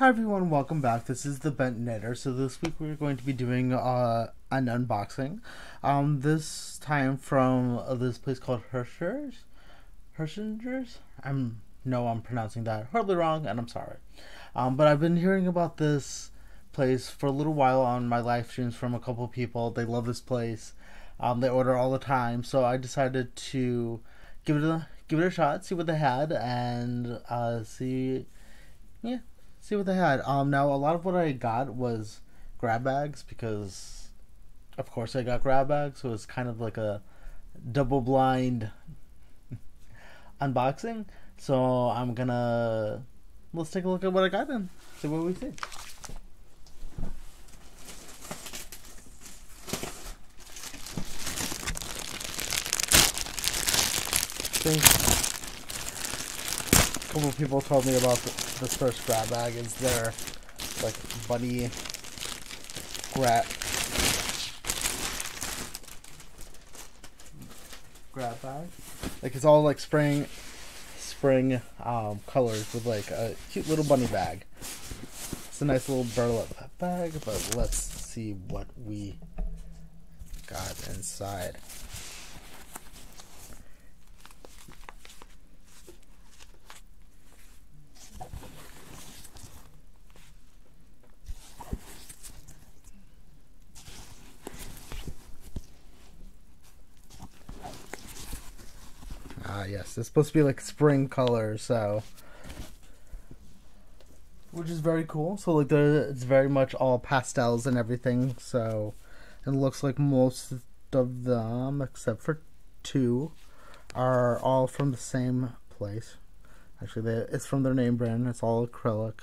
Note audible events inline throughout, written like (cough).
Hi everyone, welcome back. This is the Bent Knitter. So this week we're going to be doing uh, an unboxing. Um, this time from uh, this place called Hershers. Hershingers? I'm no, I'm pronouncing that horribly wrong, and I'm sorry. Um, but I've been hearing about this place for a little while on my live streams from a couple people. They love this place. Um, they order all the time, so I decided to give it a give it a shot, see what they had, and uh, see, yeah, see what they had. Um, now a lot of what I got was grab bags because, of course, I got grab bags, so it's kind of like a double blind (laughs) unboxing. So I'm gonna let's take a look at what I got then. see what we see. Couple people told me about this first grab bag is their like bunny grab grab bag. Like it's all like spring spring um, colors with like a cute little bunny bag. It's a nice little burlap bag, but let's see what we got inside. Ah, yes. It's supposed to be like spring colors, so which is very cool. So like the it's very much all pastels and everything. So it looks like most of them, except for two, are all from the same place. Actually, they, it's from their name brand. It's all acrylic.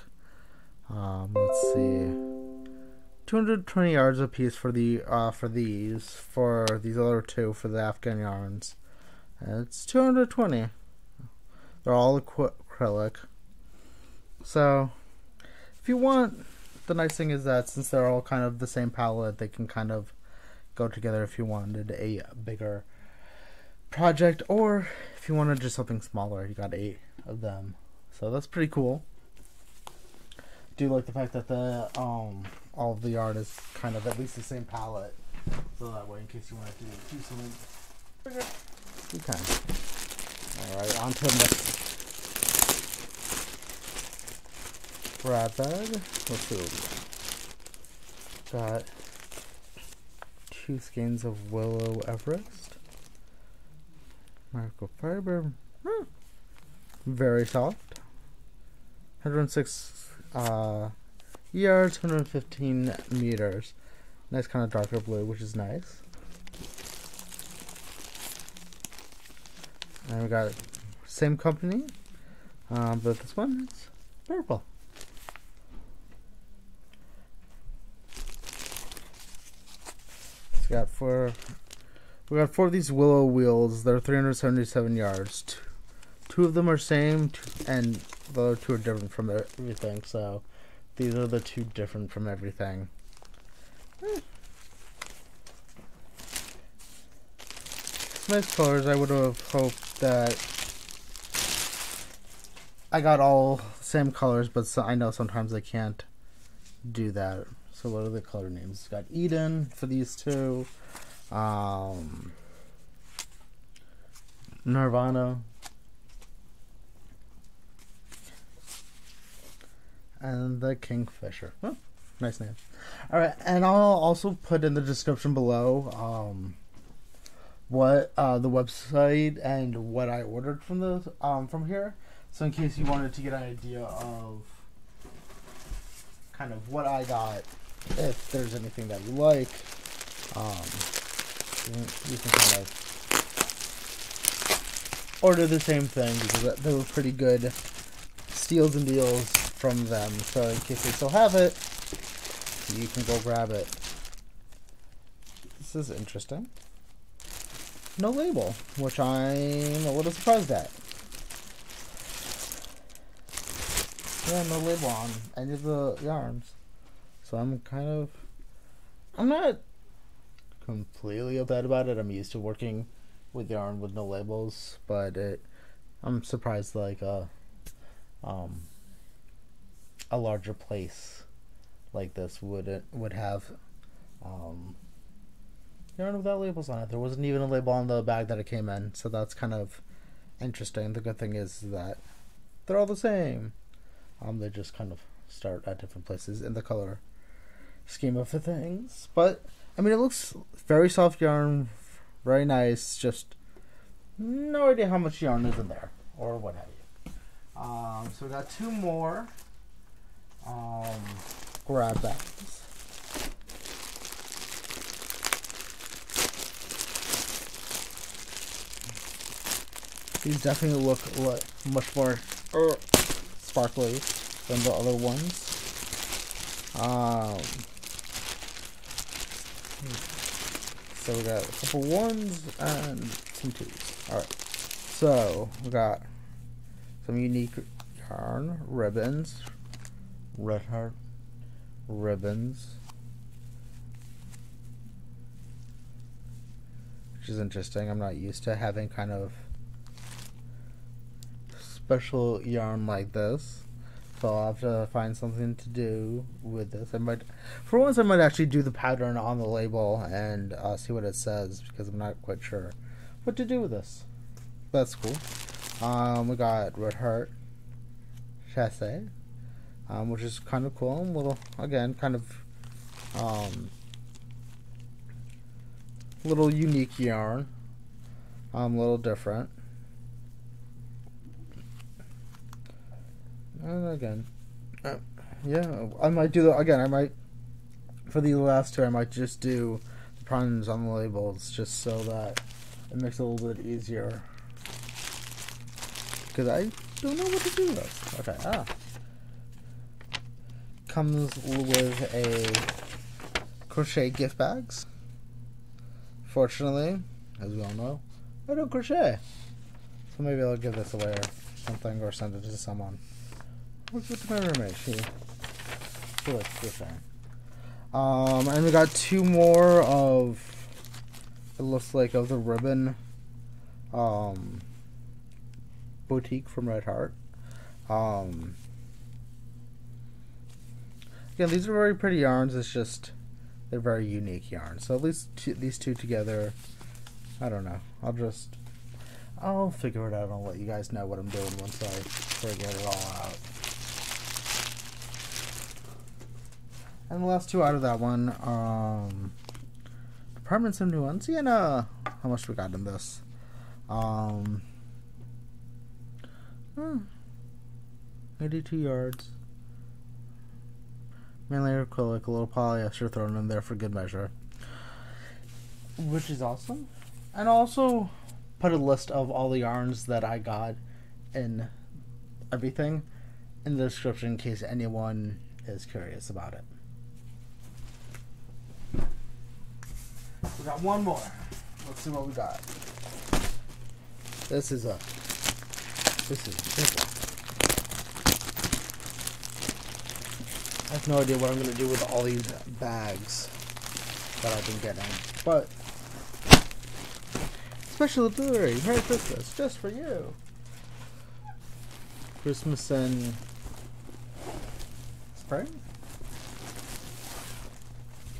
Um, let's see. 220 yards a piece for the uh, for these for these other two for the Afghan yarns. It's 220. They're all acrylic. So, if you want, the nice thing is that since they're all kind of the same palette, they can kind of go together if you wanted a bigger project, or if you wanted just something smaller, you got eight of them. So that's pretty cool. Do like the fact that the um all of the art is kind of at least the same palette, so that way in case you want to do something bigger you can. Alright, on to the next grab bag. Let's see what we got. Got two skeins of Willow Everest. Microfiber. Hmm. Very soft. 106 uh, yards, 115 meters. Nice kind of darker blue, which is nice. And we got same company, um, but this one is purple. It's got four. We got four of these willow wheels. They're 377 yards. Two, two of them are same, two, and the other two are different from everything. So these are the two different from everything. Eh. Nice colors. I would have hoped that I got all same colors, but so I know sometimes I can't do that. So what are the color names? Got Eden for these two. Um, Nirvana. And the Kingfisher. Oh, nice name. Alright, and I'll also put in the description below um, what uh, the website and what I ordered from the um, from here. So in case you wanted to get an idea of kind of what I got, if there's anything that you like, um, you can kind of order the same thing because they were pretty good steals and deals from them. So in case they still have it, you can go grab it. This is interesting no label, which I'm a little surprised at. Yeah, no label on any of the yarns. So I'm kind of, I'm not completely upset about it. I'm used to working with yarn with no labels, but it, I'm surprised like uh, um, a larger place like this would would have um, yarn without labels on it. There wasn't even a label on the bag that it came in, so that's kind of interesting. The good thing is that they're all the same. Um, they just kind of start at different places in the color scheme of the things. But I mean, it looks very soft yarn, very nice. Just no idea how much yarn is in there or what have you. Um, so we got two more um, grab bags. These definitely look, look much more uh, sparkly than the other ones. Um, so we got a couple ones and some twos. Alright. So we got some unique yarn, ribbons, red heart, ribbons. Which is interesting. I'm not used to having kind of special yarn like this. So I'll have to find something to do with this. I might, for once, I might actually do the pattern on the label and uh, see what it says because I'm not quite sure what to do with this. That's cool. Um, we got Red Heart Sashay, um, which is kind of cool. Little, again, kind of um, little unique yarn. Um, a little different. And again, uh, yeah, I might do that again. I might for the last two. I might just do the puns on the labels just so that it makes it a little bit easier. Because I don't know what to do with this. Okay, ah. Comes with a crochet gift bags. Fortunately, as we all know, I don't crochet. So maybe I'll give this away or something or send it to someone. What's with my roommate? She, she likes crocheting. Um, and we got two more of, it looks like of the ribbon, um, boutique from Red Heart. Um, again, these are very pretty yarns. It's just they're very unique yarns. So at least two, these two together, I don't know. I'll just I'll figure it out. I'll let you guys know what I'm doing once I figure it all out. And the last two out of that one, um, Department 71, Sienna. How much we got in this? Um, hmm, 82 yards. Mainly acrylic, a little polyester thrown in there for good measure. Which is awesome. And also put a list of all the yarns that I got in everything in the description in case anyone is curious about it. Got one more. Let's see what we got. This is a this is a. I have no idea what I'm gonna do with all these bags that I've been getting. But special delivery, Merry Christmas, just for you. Christmas and spring?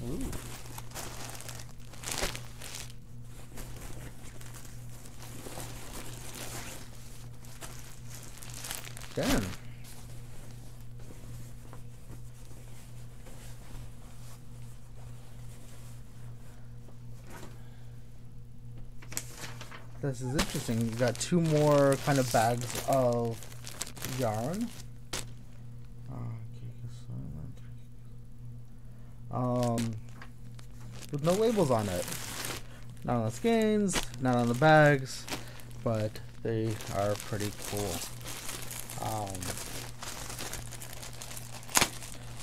Ooh. Damn. This is interesting. You got two more kind of bags of yarn. Um, with no labels on it. Not on the skeins, not on the bags, but they are pretty cool. Um,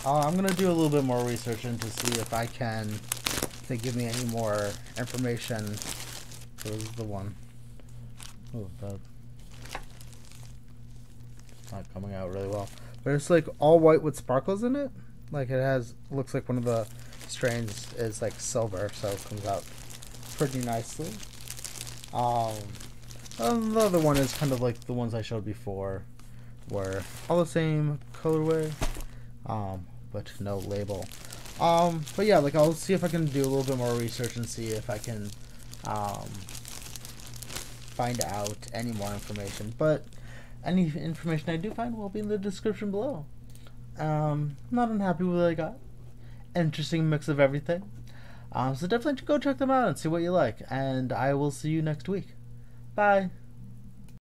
uh, I'm gonna do a little bit more research into see if I can. If they give me any more information. This is the one. Oh, that. It's not coming out really well. But it's like all white with sparkles in it. Like it has, looks like one of the strains is like silver, so it comes out pretty nicely. Um, the other one is kind of like the ones I showed before, where all the same colorway, um, but no label. Um, but yeah, like I'll see if I can do a little bit more research and see if I can um, find out any more information. But any information I do find will be in the description below. Um, I'm not unhappy with what I got. Interesting mix of everything. Um, so definitely go check them out and see what you like. And I will see you next week. Bye.